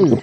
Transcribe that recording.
Ooh.